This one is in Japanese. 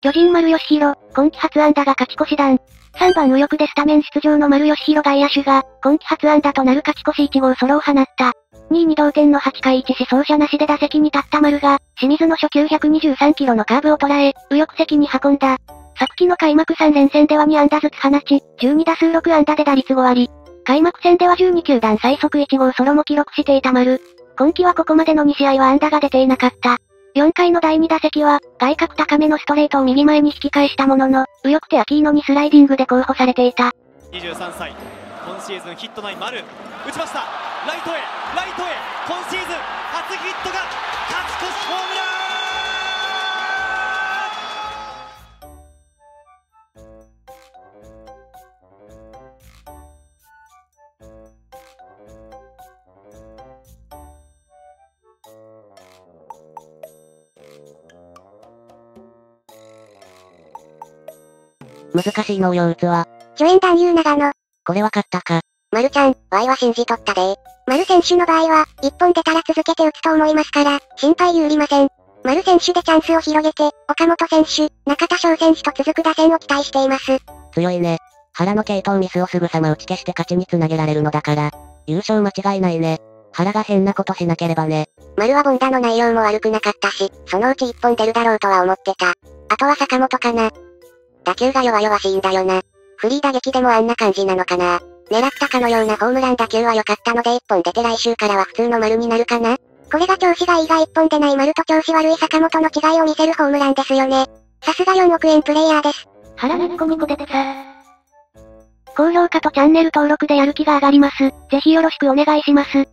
巨人丸義弘、今季初安打が勝ち越し弾。3番右翼でスタメン出場の丸義弘外野手が、今季初安打となる勝ち越し1号ソロを放った。2位に同点の8回1死走者なしで打席に立った丸が、清水の初球123キロのカーブを捉え、右翼席に運んだ。昨季の開幕3連戦では2安打ずつ放ち、12打数6安打で打率5割。開幕戦では12球団最速1号ソロも記録していた丸。今季はここまでの2試合は安打が出ていなかった。4回の第2打席は、外角高めのストレートを右前に引き返したものの、右翼手アキーノにスライディングで候補されていた。23歳、今シーズンヒットない丸、打ちました、ライトへ、ライトへ、今シーズン初ヒットが難しいのをよ打つわ。助演男優長野。これわかったか？丸ちゃん、ワイは信じとったで丸選手の場合は、一本出たら続けて打つと思いますから、心配有りません。丸選手でチャンスを広げて、岡本選手、中田翔選手と続く打線を期待しています。強いね。原の系統ミスをすぐさま打ち消して勝ちにつなげられるのだから、優勝間違いないね。原が変なことしなければね。丸はボンダの内容も悪くなかったし、そのうち一本出るだろうとは思ってた。あとは坂本かな。打球が弱々しいんだよな。フリー打撃でもあんな感じなのかな。狙ったかのようなホームラン打球は良かったので一本出て来週からは普通の丸になるかなこれが調子がいいが一本出ない丸と調子悪い坂本の違いを見せるホームランですよね。さすが4億円プレイヤーです。腹ネッコニコ出てさ。高評価とチャンネル登録でやる気が上がります。ぜひよろしくお願いします。